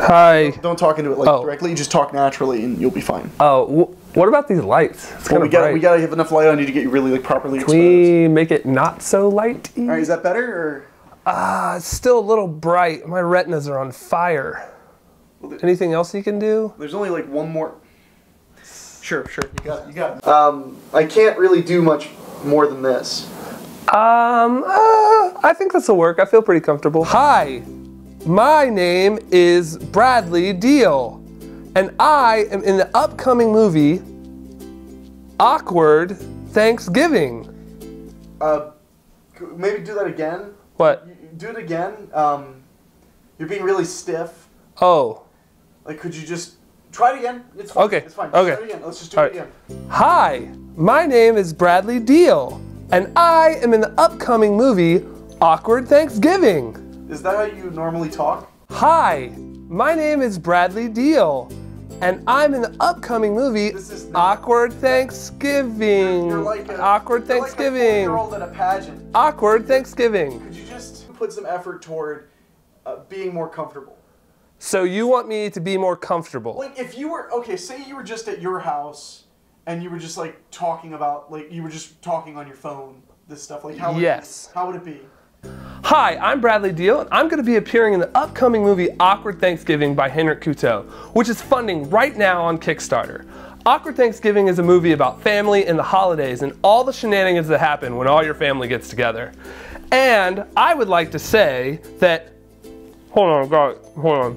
Hi. Don't talk into it like Oh. directly. Just talk naturally, and you'll be fine. Oh, wh- what about these lights? It's Well, kind we of got bright. we gotta have enough light on you to get you really like properly Can exposed. we make it not so light? All right, is that better? Or Ah, it's still a little bright. My retinas are on fire. Anything else you can do? there's only like one more. Sure, sure. You got it. You got it. Um, I can't really do much more than this. Um, uh, I think this will work. I feel pretty comfortable. Hi, my name is Bradley Diehl, and I am in the upcoming movie Awkward Thanksgiving. Uh, maybe do that again. What? Do it again. Um, you're being really stiff. Oh, Like, could you just try it again? It's fine. Okay, It's fine. okay. Just it again. Let's just do All it right. again. hi, my name is Bradley Diehl, and I am in the upcoming movie Awkward Thanksgiving. Is that how you normally talk? Hi, my name is Bradley Diehl, and I'm in the upcoming movie Awkward Thanksgiving. You're like a Awkward you're Thanksgiving. Like a at a pageant. Awkward Thanksgiving. Could you just put some effort toward uh, being more comfortable? So you want me to be more comfortable? Like, if you were okay, say you were just at your house and you were just like talking about like you were just talking on your phone, this stuff. Like, how would Yes. It? How would it be? Hi, I'm Bradley Diehl, and I'm going to be appearing in the upcoming movie Awkward Thanksgiving by Henrique Couto, which is funding right now on Kickstarter. Awkward Thanksgiving is a movie about family and the holidays and all the shenanigans that happen when all your family gets together. And I would like to say that. Hold on, God, hold on.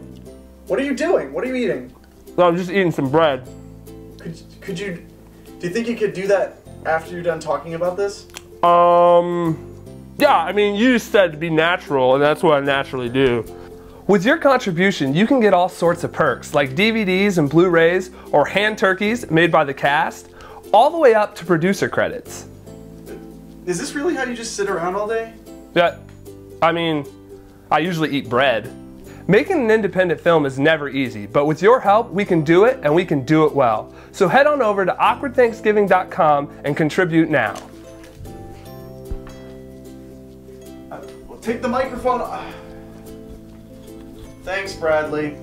What are you doing? What are you eating? No, I'm just eating some bread. Could could you? Do you think you could do that after you're done talking about this? Um, yeah, I mean, you just said to be natural, and that's what I naturally do. With your contribution, you can get all sorts of perks like DVDs and Blu rays or hand turkeys made by the cast, all the way up to producer credits. Is this really how you just sit around all day? Yeah, I mean, I usually eat bread. Making an independent film is never easy, but with your help, we can do it and we can do it well. So head on over to awkwardthanksgiving.com and contribute now. Well, take the microphone. Thanks, Bradley.